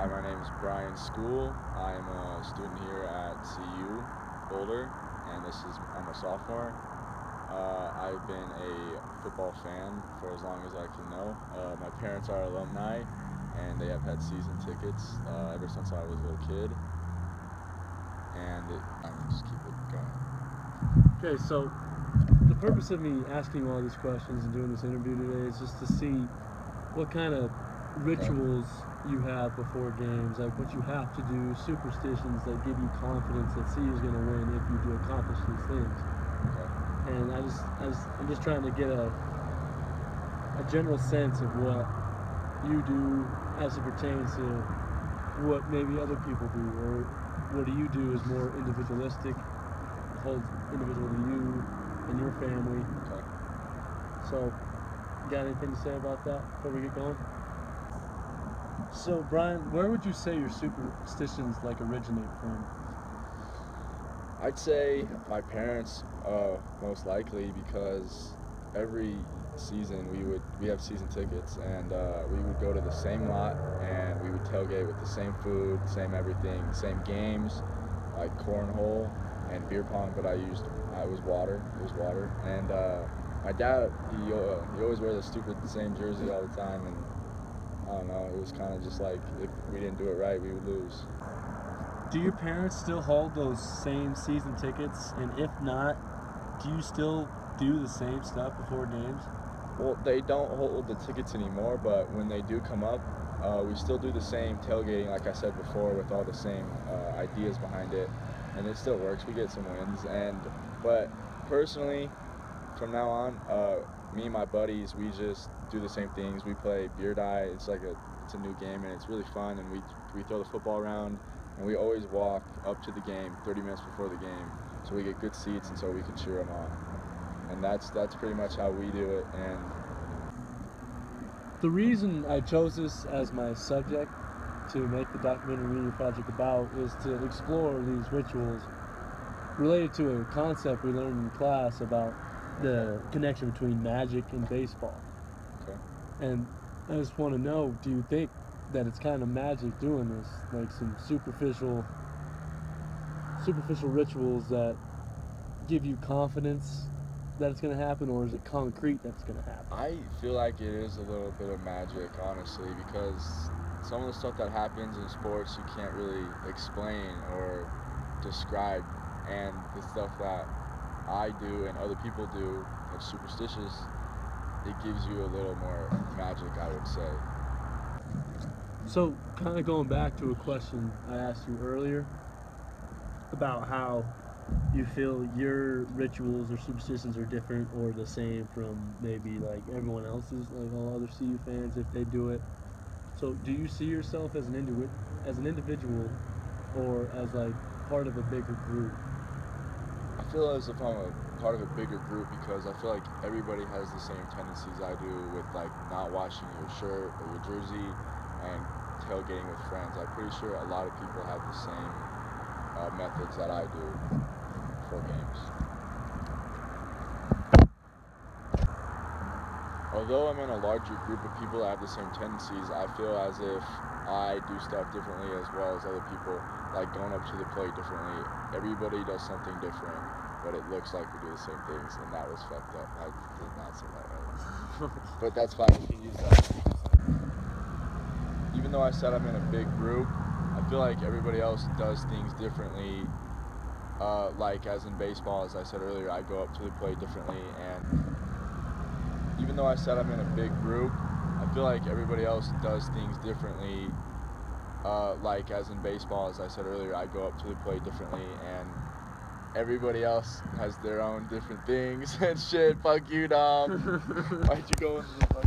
Hi, my name is Brian School. I'm a student here at CU Boulder, and this is I'm a sophomore. Uh, I've been a football fan for as long as I can know. Uh, my parents are alumni, and they have had season tickets uh, ever since I was a little kid. And it, I mean, just keep it going. Okay, so the purpose of me asking all these questions and doing this interview today is just to see what kind of rituals you have before games, like what you have to do, superstitions that give you confidence that C is going to win if you do accomplish these things. Okay. And I just, I just, I'm just trying to get a, a general sense of what you do as it pertains to what maybe other people do, or what do you do is more individualistic, holds individual to you and your family. Okay. So, got anything to say about that before we get going? So, Brian, where would you say your superstitions like originate from? I'd say my parents, uh, most likely, because every season we would we have season tickets and uh, we would go to the same lot and we would tailgate with the same food, same everything, same games, like cornhole and beer pong. But I used I was water. It was water. And uh, my dad, he uh, he always wear the stupid same jersey all the time, and I don't know. It was kind of just like if we didn't do it right, we would lose. Do your parents still hold those same season tickets? And if not, do you still do the same stuff before games? Well, they don't hold the tickets anymore, but when they do come up, uh, we still do the same tailgating, like I said before, with all the same uh, ideas behind it, and it still works. We get some wins, and but personally, from now on, uh, me and my buddies, we just do the same things. We play beer die. It's like a it's a new game, and it's really fun. And we we throw the football around, and we always walk up to the game 30 minutes before the game, so we get good seats, and so we can cheer them on and that's that's pretty much how we do it. And The reason I chose this as my subject to make the documentary media project about is to explore these rituals related to a concept we learned in class about the connection between magic and baseball. Okay. And I just want to know, do you think that it's kind of magic doing this, like some superficial superficial rituals that give you confidence that it's going to happen, or is it concrete that's going to happen? I feel like it is a little bit of magic, honestly, because some of the stuff that happens in sports you can't really explain or describe, and the stuff that I do and other people do that's superstitious, it gives you a little more magic, I would say. So, kind of going back to a question I asked you earlier about how you feel your rituals or superstitions are different or the same from maybe like everyone else's, like all other CU fans if they do it. So, do you see yourself as an individual, as an individual, or as like part of a bigger group? I feel as if I'm a part of a bigger group because I feel like everybody has the same tendencies I do with like not washing your shirt or your jersey and tailgating with friends. I'm pretty sure a lot of people have the same uh, methods that I do for games. Although I'm in a larger group of people that have the same tendencies, I feel as if I do stuff differently as well as other people, like going up to the plate differently. Everybody does something different, but it looks like we do the same things, and that was fucked up. I did not say that right. but that's fine, we can use that. Even though I said I'm in a big group, I feel like everybody else does things differently. Uh, like as in baseball, as I said earlier, I go up to the plate differently, and even though I said I'm in a big group, I feel like everybody else does things differently. Uh, like as in baseball, as I said earlier, I go up to the plate differently, and everybody else has their own different things and shit. Fuck you, Dom. Why'd you go into the fucking